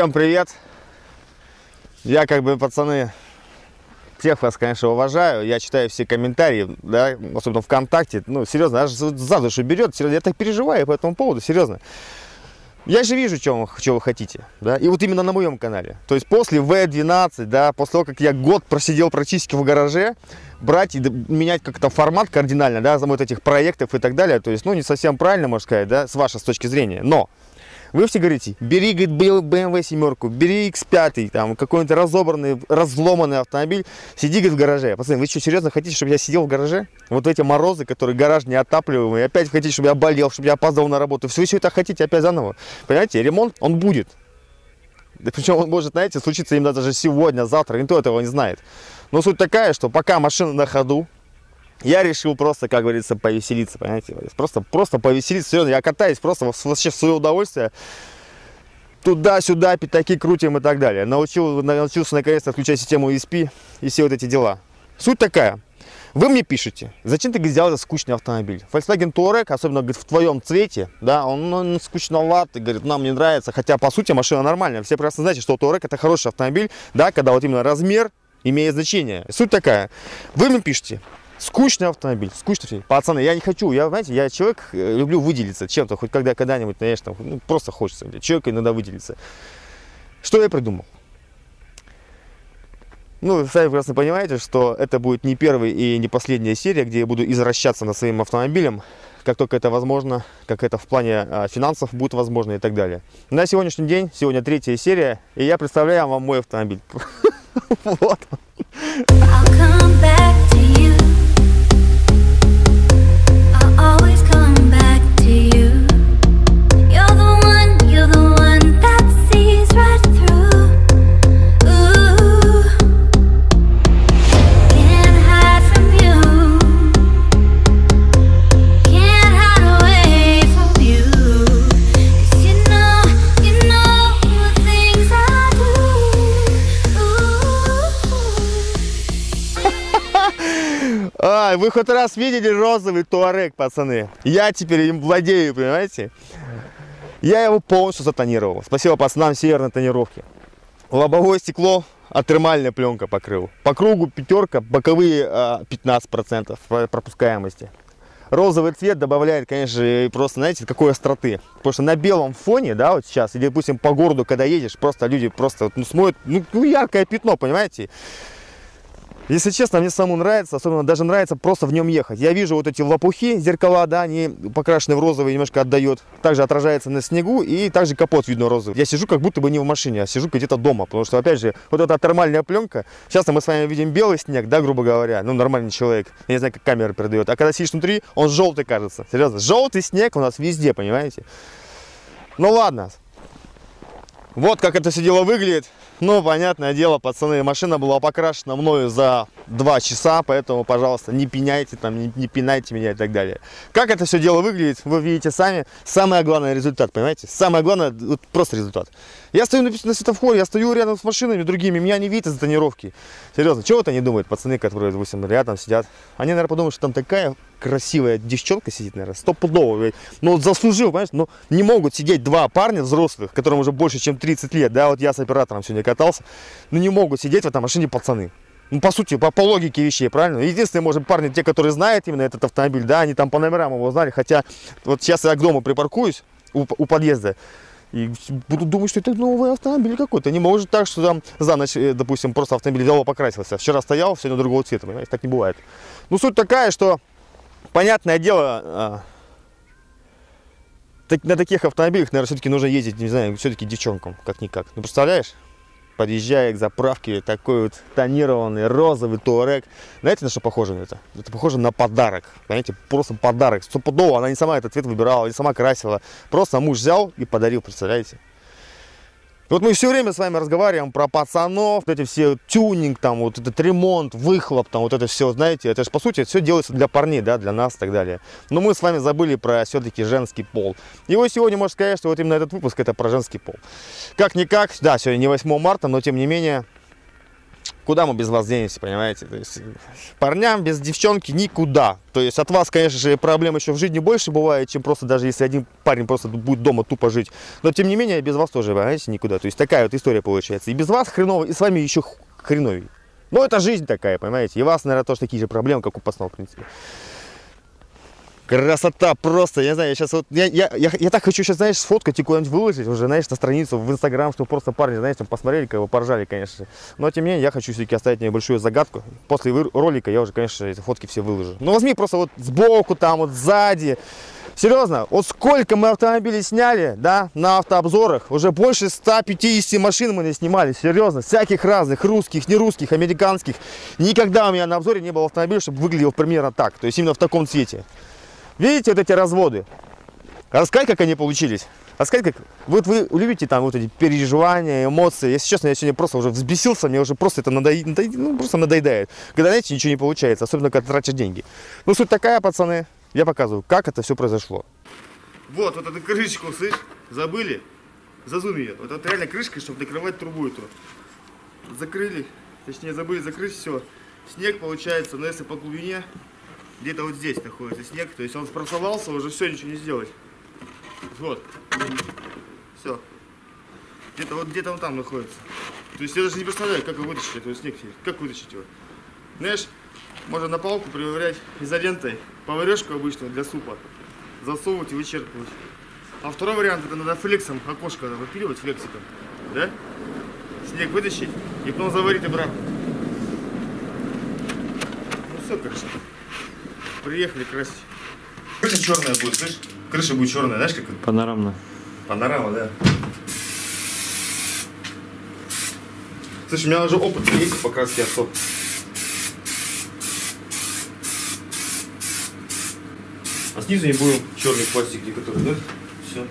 Всем привет! Я как бы, пацаны, всех вас, конечно, уважаю. Я читаю все комментарии, да, особенно ВКонтакте. Ну, серьезно, аж за душу берет. Серьезно, я так переживаю по этому поводу, серьезно. Я же вижу, что вы, что вы хотите, да, и вот именно на моем канале. То есть после V12, да, после того, как я год просидел практически в гараже, брать и менять как-то формат кардинально, да, вот этих проектов и так далее, то есть, ну, не совсем правильно, можно сказать, да, с вашей с точки зрения, но вы все говорите, бери, говорит, BMW семерку, бери X5, там, какой-нибудь разобранный, разломанный автомобиль, сиди, говорит, в гараже. Пацаны, вы что, серьезно хотите, чтобы я сидел в гараже? Вот эти морозы, которые гараж не отапливаемый, опять хотите, чтобы я болел, чтобы я опоздал на работу. Все, все это хотите опять заново. Понимаете, ремонт, он будет. Да причем он может, знаете, случиться именно даже сегодня, завтра, никто этого не знает. Но суть такая, что пока машина на ходу, я решил просто, как говорится, повеселиться, понимаете? Просто, просто повеселиться. Серьезно, я катаюсь просто вообще в свое удовольствие. Туда-сюда, пятаки крутим и так далее. Научил, научился наконец-то включать систему ESP и все вот эти дела. Суть такая. Вы мне пишете, зачем ты взял этот скучный автомобиль? Volkswagen Touareg, особенно говорит, в твоем цвете, да, он, он скучноватый, говорит, нам не нравится, хотя по сути машина нормальная. Все прекрасно знаете, что Touareg это хороший автомобиль, да, когда вот именно размер имеет значение. Суть такая, вы мне пишете, Скучный автомобиль, скучный. Пацаны, я не хочу, я, знаете, я человек, э, люблю выделиться чем-то, хоть когда, когда-нибудь, конечно, ну, просто хочется, человек иногда выделиться. Что я придумал? Ну, сами прекрасно понимаете, что это будет не первая и не последняя серия, где я буду извращаться над своим автомобилем, как только это возможно, как это в плане а, финансов будет возможно и так далее. На сегодняшний день, сегодня третья серия, и я представляю вам мой автомобиль. Вот А, вы хоть раз видели розовый туарек, пацаны? Я теперь им владею, понимаете? Я его полностью затонировал. Спасибо пацанам северной тонировки. Лобовое стекло атермальная пленка покрыл. По кругу пятерка, боковые 15% а, пропускаемости. Розовый цвет добавляет, конечно, просто, знаете, какой остроты. Потому что на белом фоне, да, вот сейчас, или, допустим, по городу, когда едешь, просто люди просто ну, смотрят, ну, ну яркое пятно, понимаете? Если честно, мне самому нравится, особенно даже нравится просто в нем ехать. Я вижу вот эти лопухи, зеркала, да, они покрашены в розовый, немножко отдает. Также отражается на снегу и также капот видно розовый. Я сижу как будто бы не в машине, а сижу где-то дома, потому что, опять же, вот эта термальная пленка, сейчас мы с вами видим белый снег, да, грубо говоря, ну, нормальный человек, я не знаю, как камера передает, а когда сидишь внутри, он желтый кажется, серьезно, желтый снег у нас везде, понимаете? Ну, ладно, вот как это все дело выглядит. Ну, понятное дело, пацаны, машина была покрашена мною за 2 часа, поэтому, пожалуйста, не пеняйте там, не, не пинайте меня и так далее. Как это все дело выглядит, вы видите сами. Самое главное результат, понимаете? Самое главное, вот просто результат. Я стою на, на светофоре, я стою рядом с машинами другими, меня не видят из тонировки. Серьезно, чего вот они думают, пацаны, которые, допустим, рядом сидят? Они, наверное, подумают, что там такая красивая девчонка сидит, наверное, стопудово. Ну, вот заслужил, понимаешь? Но ну, не могут сидеть два парня взрослых, которым уже больше, чем 30 лет, да, вот я с оператором сегодня катался, но не могут сидеть в этой машине пацаны. Ну, по сути, по, по логике вещей, правильно? Единственное, может, парни, те, которые знают именно этот автомобиль, да, они там по номерам его знали, хотя вот сейчас я к дому припаркуюсь у, у подъезда, и буду думать, что это новый автомобиль какой-то. Не может так, что там за ночь, э, допустим, просто автомобиль взял покрасился. Вчера стоял, сегодня другого цвета, понимаете? Так не бывает. Ну, суть такая, что, понятное дело, а, на таких автомобилях, наверное, все-таки нужно ездить, не знаю, все-таки девчонкам, как-никак. Ну, представляешь? Подъезжая к заправке, такой вот тонированный розовый туарек. Знаете, на что похоже это? Это похоже на подарок. Понимаете, просто подарок. Стопудово, она не сама этот цвет выбирала, не сама красила. Просто муж взял и подарил, представляете? Вот мы все время с вами разговариваем про пацанов, вот эти все тюнинг, там, вот этот ремонт, выхлоп, там, вот это все, знаете, это же, по сути, все делается для парней, да, для нас и так далее. Но мы с вами забыли про все-таки женский пол. И вот сегодня можно сказать, что вот именно этот выпуск это про женский пол. Как-никак, да, сегодня не 8 марта, но тем не менее, куда мы без вас денемся, понимаете? То есть парням без девчонки никуда. То есть от вас, конечно же, проблем еще в жизни больше бывает, чем просто даже если один парень просто будет дома тупо жить. Но тем не менее, без вас тоже, понимаете, никуда. То есть такая вот история получается. И без вас хреново, и с вами еще хреновей. Ну, это жизнь такая, понимаете? И у вас, наверное, тоже такие же проблемы, как у пацанов, в принципе. Красота просто, я не знаю, я сейчас вот, я, я, я, я так хочу сейчас, знаешь, сфоткать и куда-нибудь выложить уже, знаешь, на страницу в Инстаграм, чтобы просто парни, знаешь, там посмотрели, как бы поржали, конечно. Но тем не менее, я хочу все-таки оставить небольшую загадку. После ролика я уже, конечно, эти фотки все выложу. Ну, возьми просто вот сбоку, там вот сзади. Серьезно, вот сколько мы автомобилей сняли, да, на автообзорах, уже больше 150 машин мы не снимали, серьезно, всяких разных, русских, не русских, американских. Никогда у меня на обзоре не было автомобиля, чтобы выглядел примерно так, то есть именно в таком цвете. Видите вот эти разводы? Рассказать, как они получились. Рассказать, как... Вот вы любите там вот эти переживания, эмоции. Если честно, я сегодня просто уже взбесился, мне уже просто это надоед... ну, просто надоедает. Когда, знаете, ничего не получается, особенно когда тратишь деньги. Ну, суть такая, пацаны, я показываю, как это все произошло. Вот, вот эту крышечку, слышь, забыли? Зазум ее. Вот это реально крышка, чтобы накрывать трубу эту. Закрыли, точнее забыли закрыть все. Снег получается, но если по глубине, где-то вот здесь находится снег, то есть он спросовался, уже все, ничего не сделать. Вот. Все. Где-то вот где-то он там находится. То есть я даже не представляю, как его вытащить, этого снег. Как вытащить его? Знаешь, можно на палку приварять изолентой, поварешку обычную для супа, засовывать и вычерпывать. А второй вариант, это надо флексом окошко выпиливать флексиком, да? Снег вытащить и потом заварить обратно. Ну все, короче. Приехали красить. Крыша черная будет, слышь? Крыша будет черная, знаешь как? Панорамная. Панорама, да. Слушай, у меня уже опыт есть по краске авто. А снизу не будем черный пластик, который, да? Все.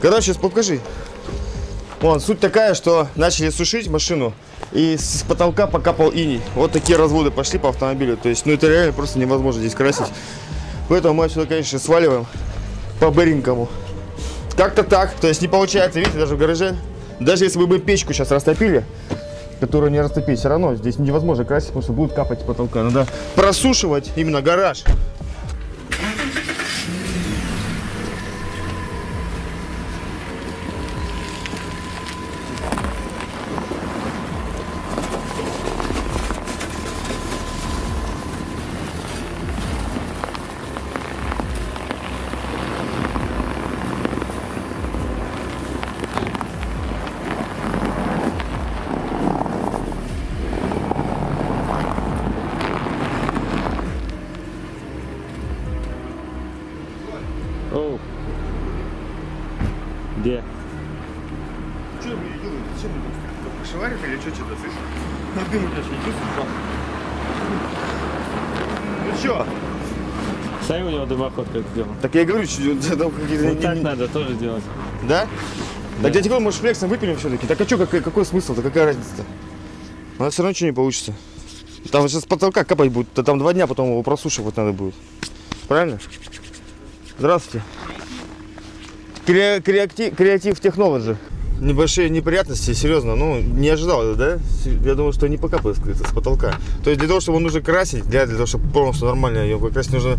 Короче, покажи. Вон, суть такая, что начали сушить машину, и с потолка покапал иней. Вот такие разводы пошли по автомобилю. То есть, ну это реально просто невозможно здесь красить. Поэтому мы отсюда, конечно, сваливаем по быренькому. Как-то так. То есть не получается, видите, даже в гараже. Даже если бы мы печку сейчас растопили, которую не растопить, все равно здесь невозможно красить, потому что будет капать с потолка. Надо просушивать именно гараж. Дымоход как сделал. Так я говорю, что да, там какие-то... Вот так надо тоже делать. Да? Так я тебе может флексом выпилим все-таки. Так а что, какой, какой смысл-то, какая разница-то? У нас все равно ничего не получится. Там сейчас с потолка капать будет, то там два дня потом его просушивать надо будет. Правильно? Здравствуйте. Кре- креатив, креатив технологи. Небольшие неприятности, серьезно, ну, не ожидал, да? Я думал, что не покапает с потолка. То есть для того, чтобы его нужно красить, для, для того, чтобы полностью нормально ее покрасить, нужно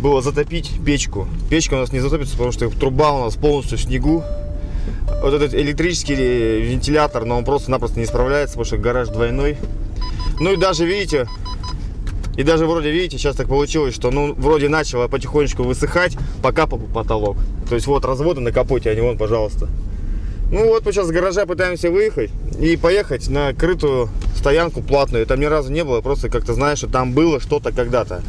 было затопить печку. Печка у нас не затопится, потому что труба у нас полностью в снегу. Вот этот электрический вентилятор, но он просто-напросто не справляется, потому что гараж двойной. Ну и даже, видите, и даже вроде, видите, сейчас так получилось, что ну вроде начало потихонечку высыхать, пока по потолок. То есть вот разводы на капоте, они вон, пожалуйста. Ну вот мы сейчас с гаража пытаемся выехать и поехать на крытую стоянку платную. Там ни разу не было, просто как-то знаешь, что там было что-то когда-то.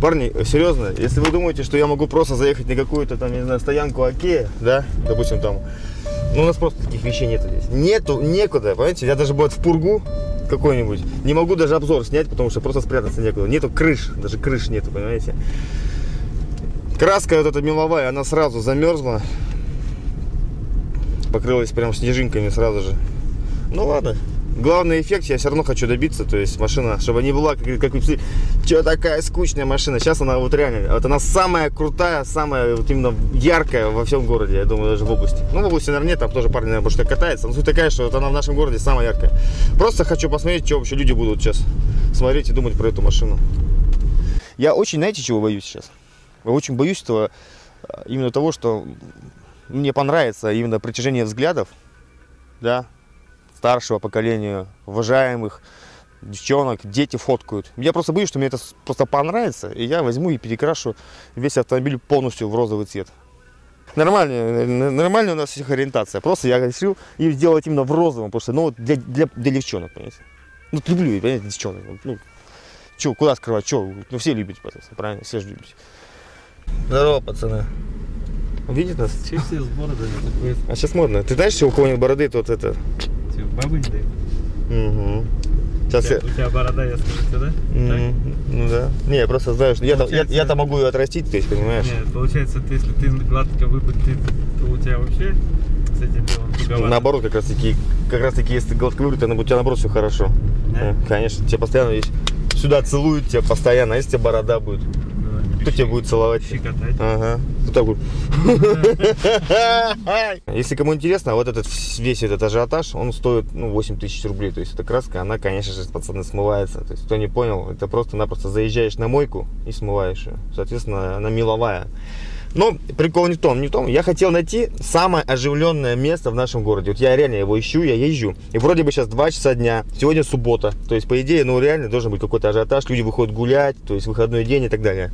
Парни, серьезно, если вы думаете, что я могу просто заехать на какую-то там, не знаю, стоянку Окея, да, допустим, там, ну у нас просто таких вещей нету здесь. Нету, некуда, понимаете, я даже бывает в пургу, какой-нибудь. Не могу даже обзор снять, потому что просто спрятаться некуда. Нету крыш, даже крыш нету, понимаете. Краска вот эта меловая, она сразу замерзла. Покрылась прям снежинками сразу же. Ну ладно. Главный эффект я все равно хочу добиться, то есть машина, чтобы не была, как, как что такая скучная машина. Сейчас она вот реально, вот она самая крутая, самая вот именно яркая во всем городе, я думаю, даже в области. Ну, в области, наверное, нет, там тоже парни, наверное, что катается. Но суть такая, что вот она в нашем городе самая яркая. Просто хочу посмотреть, что вообще люди будут сейчас смотреть и думать про эту машину. Я очень, знаете, чего боюсь сейчас? Я очень боюсь этого, именно того, что мне понравится именно притяжение взглядов, да, старшего поколения, уважаемых девчонок, дети фоткают. Я просто боюсь, что мне это просто понравится, и я возьму и перекрашу весь автомобиль полностью в розовый цвет. Нормальная, нормальная у нас всех ориентация. Просто я решил и сделать именно в розовом, потому что, ну, для, для, для девчонок, понимаете. Ну, люблю, понимаете, девчонок. Ну, что, куда скрывать, что, ну, все любите, правильно, все же любите. Здорово, пацаны. Видит нас? Че с бородами такое? А сейчас модно. Ты знаешь, у кого нет бороды, тут это... Типа бабы не дают? Угу. Сейчас У тебя, я... у тебя борода, я скажу тебе, да? Мгм. Ну да. Не, я просто знаю, что я-то, я, Получается- я-то могу ее отрастить, то есть, понимаешь? Нет, получается, ты, если ты гладко выбрит, ты, то у тебя вообще с этим делом туговато. Наоборот, как раз таки, как раз таки, если ты гладко выбрит, то у тебя наоборот все хорошо. Да? Э, Конечно, тебя постоянно здесь сюда целуют тебя постоянно, а если у тебя борода будет, Да. кто тебя будет целовать? Щекотать. Ага. Вот так вот. Если кому интересно, вот этот весь этот ажиотаж, он стоит ну, 8 тысяч рублей. То есть эта краска, она, конечно же, пацаны, смывается. То есть кто не понял, это просто-напросто заезжаешь на мойку и смываешь ее. Соответственно, она меловая. Но прикол не в том, не в том. Я хотел найти самое оживленное место в нашем городе. Вот я реально его ищу, я езжу. И вроде бы сейчас 2 часа дня, сегодня суббота. То есть, по идее, ну реально должен быть какой-то ажиотаж, люди выходят гулять, то есть выходной день и так далее.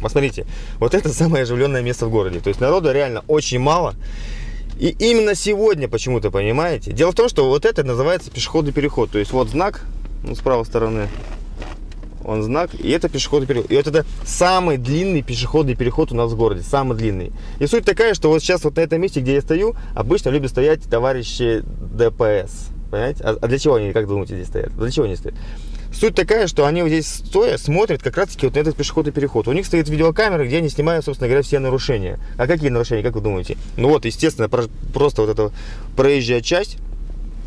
Посмотрите, вот это самое оживленное место в городе. То есть народу реально очень мало. И именно сегодня почему-то, понимаете? Дело в том, что вот это называется пешеходный переход. То есть вот знак, ну, с правой стороны, он знак, и это пешеходный переход. И вот это самый длинный пешеходный переход у нас в городе, самый длинный. И суть такая, что вот сейчас вот на этом месте, где я стою, обычно любят стоять товарищи ДПС. Понимаете? А, а для чего они, как думаете, здесь стоят? Для чего они стоят? Суть такая, что они вот здесь стоя смотрят как раз таки вот на этот пешеходный переход. У них стоит видеокамера, где они снимают, собственно говоря, все нарушения. А какие нарушения, как вы думаете? Ну вот, естественно, про- просто вот эта проезжая часть,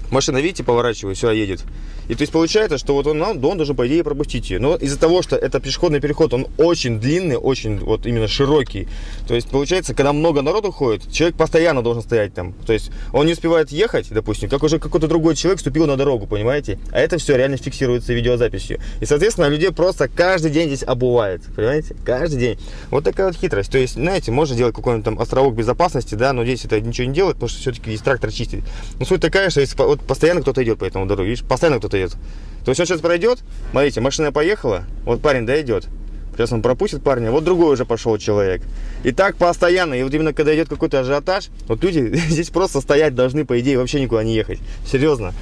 машина, видите, поворачивает, сюда едет. И то есть получается, что вот он, ну, он должен, по идее, пропустить ее. Но из-за того, что это пешеходный переход, он очень длинный, очень вот именно широкий. То есть получается, когда много народу ходит, человек постоянно должен стоять там. То есть он не успевает ехать, допустим, как уже какой-то другой человек вступил на дорогу, понимаете? А это все реально фиксируется видеозаписью. И, соответственно, людей просто каждый день здесь обувает, понимаете? Каждый день. Вот такая вот хитрость. То есть, знаете, можно делать какой-нибудь там островок безопасности, да, но здесь это ничего не делает, потому что все-таки здесь трактор чистит. Но суть такая, что если вот постоянно кто-то идет по этому дороге, видишь, постоянно кто-то идет. То есть он сейчас пройдет, смотрите, машина поехала, вот парень, да, идет. Сейчас он пропустит парня, вот другой уже пошел человек. И так постоянно, и вот именно когда идет какой-то ажиотаж, вот люди здесь просто стоять должны, по идее, вообще никуда не ехать. Серьезно.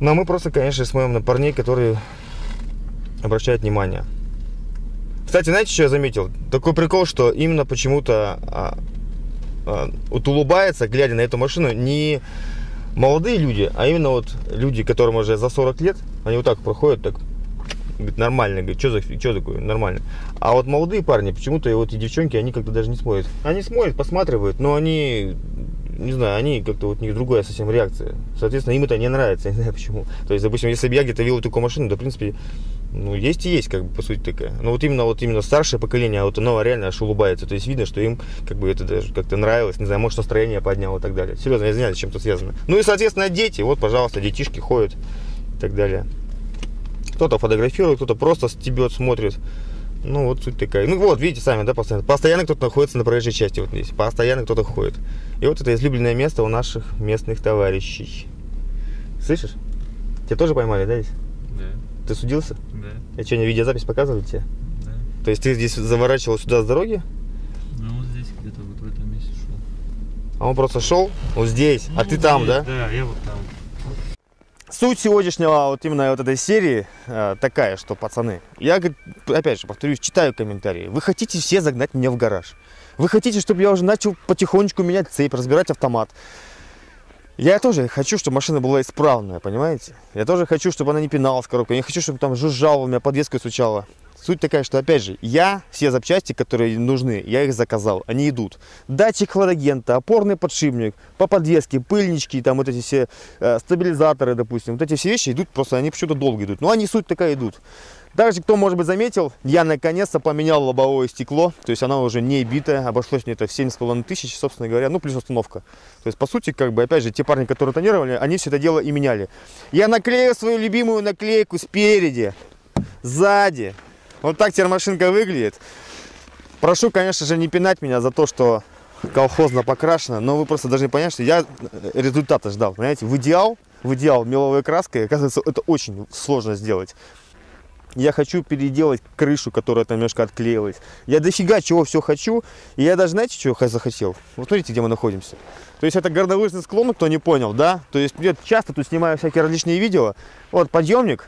Но мы просто, конечно, смотрим на парней, которые обращают внимание. Кстати, знаете, что я заметил? Такой прикол, что именно почему-то а, а, вот улыбается, глядя на эту машину, не молодые люди, а именно вот люди, которым уже за 40 лет, они вот так проходят, так говорит, нормально, говорит, что за что такое, нормально. А вот молодые парни, почему-то и вот и девчонки, они как-то даже не смотрят. Они смотрят, посматривают, но они, не знаю, они как-то вот у них другая совсем реакция. Соответственно, им это не нравится, я не знаю почему. То есть, допустим, если бы я где-то вел такую машину, то, в принципе, ну, есть и есть, как бы, по сути, такая. Но вот именно, вот именно старшее поколение, а вот оно реально аж улыбается. То есть видно, что им, как бы, это даже как-то нравилось, не знаю, может, настроение подняло и так далее. Серьезно, я знаю, с чем-то связано. Ну и, соответственно, дети, вот, пожалуйста, детишки ходят и так далее. Кто-то фотографирует, кто-то просто стебет, смотрит. Ну, вот суть такая. Ну, вот, видите сами, да, постоянно. Постоянно кто-то находится на проезжей части вот здесь. Постоянно кто-то ходит. И вот это излюбленное место у наших местных товарищей. Слышишь? Тебя тоже поймали, да, здесь? Да, Ты судился? да, Я что, не видеозапись показывают тебе? да. То есть ты здесь заворачивал сюда с дороги, Ну, вот здесь где-то вот в этом месте шел. а он просто шел вот здесь, а Ну, ты там, здесь, да? Да, я вот там. Суть сегодняшнего вот именно вот этой серии э, такая, что, пацаны, я, опять же, повторюсь, читаю комментарии. Вы хотите все загнать меня в гараж. Вы хотите, чтобы я уже начал потихонечку менять цепь, разбирать автомат. Я тоже хочу, чтобы машина была исправная, понимаете? Я тоже хочу, чтобы она не пиналась коробкой. Я не хочу, чтобы там жужжала, у меня подвеска стучала. Суть такая, что, опять же, я все запчасти, которые нужны, я их заказал, они идут. Датчик хладагента, опорный подшипник, по подвеске, пыльнички, там вот эти все э, стабилизаторы, допустим. Вот эти все вещи идут, просто они почему-то долго идут. Но они суть такая идут. Также, кто, может быть, заметил, я наконец-то поменял лобовое стекло, то есть оно уже не битое, обошлось мне это в 7,5 тысяч, собственно говоря, ну, плюс установка. То есть, по сути, как бы, опять же, те парни, которые тонировали, они все это дело и меняли. Я наклеил свою любимую наклейку спереди, сзади. Вот так теперь машинка выглядит. Прошу, конечно же, не пинать меня за то, что колхозно покрашено, но вы просто должны понять, что я результата ждал, понимаете, в идеал, в идеал меловой краской, оказывается, это очень сложно сделать. Я хочу переделать крышу, которая там немножко отклеилась. Я дофига чего все хочу. И я даже, знаете, чего захотел? Вот смотрите, где мы находимся. То есть это горнолыжный склон, кто не понял, да? То есть я часто тут снимаю всякие различные видео. Вот подъемник.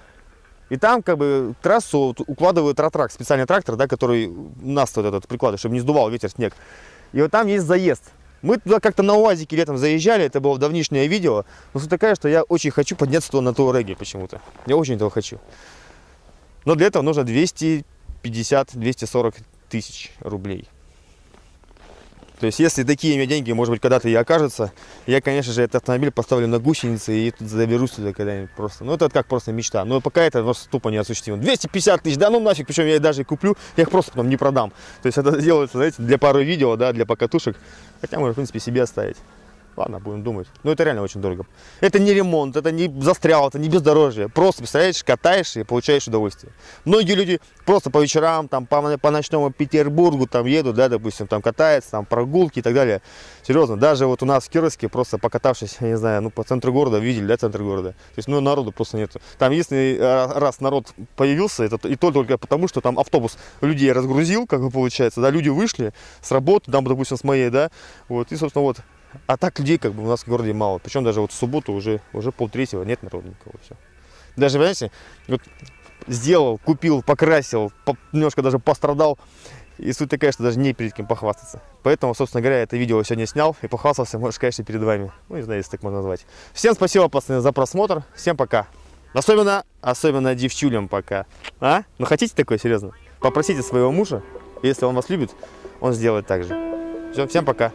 И там как бы трассу укладывают ратрак, специальный трактор, да, который нас вот этот прикладывает, чтобы не сдувал ветер, снег. И вот там есть заезд. Мы туда как-то на УАЗике летом заезжали, это было давнишнее видео. Но суть такая, что я очень хочу подняться туда на Туареге почему-то. Я очень этого хочу. Но для этого нужно 250-240 тысяч рублей. То есть, если такие мне деньги, может быть, когда-то и окажутся, я, конечно же, этот автомобиль поставлю на гусеницы и тут заберусь туда когда-нибудь просто. Ну, это как просто мечта. Но пока это просто тупо неосуществимо. 250 тысяч, да ну нафиг, причем я их даже куплю, я их просто потом не продам. То есть, это делается, знаете, для пары видео, да, для покатушек. Хотя можно, в принципе, себе оставить. Ладно, будем думать. Но это реально очень дорого. Это не ремонт, это не застрял, это не бездорожье. Просто, представляешь, катаешь и получаешь удовольствие. Многие люди просто по вечерам, там, по, по ночному Петербургу там едут, да, допустим, там катаются, там прогулки и так далее. Серьезно, даже вот у нас в Кировске, просто покатавшись, я не знаю, ну, по центру города, видели, да, центр города. То есть, ну, народу просто нет. Там, если раз народ появился, это и то только потому, что там автобус людей разгрузил, как бы получается, да, люди вышли с работы, там, допустим, с моей, да, вот, и, собственно, вот, а так людей как бы у нас в городе мало. Причем даже вот в субботу уже, уже полтретьего нет народу никого. Все. Даже, понимаете, вот сделал, купил, покрасил, по, немножко даже пострадал. И суть такая, что даже не перед кем похвастаться. Поэтому, собственно говоря, это видео сегодня снял и похвастался, может, конечно, перед вами. Ну, не знаю, если так можно назвать. Всем спасибо, пацаны, за просмотр. Всем пока. Особенно, особенно девчулям пока. А? Ну, хотите такое, серьезно? Попросите своего мужа, если он вас любит, он сделает так же. Все, всем пока.